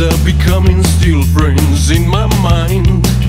are becoming still friends in my mind.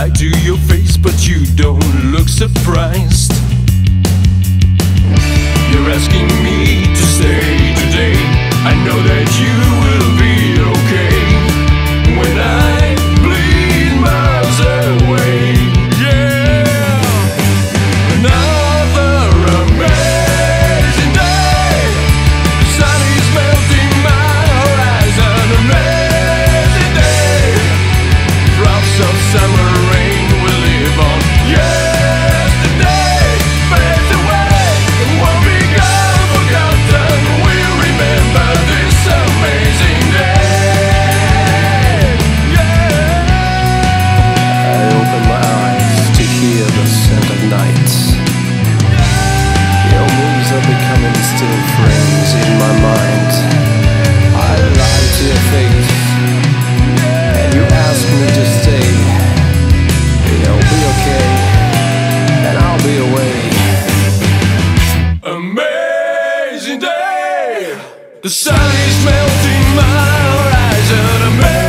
lie to your face, but you don't look surprised. You're asking me to stay today. The sun is melting my horizon.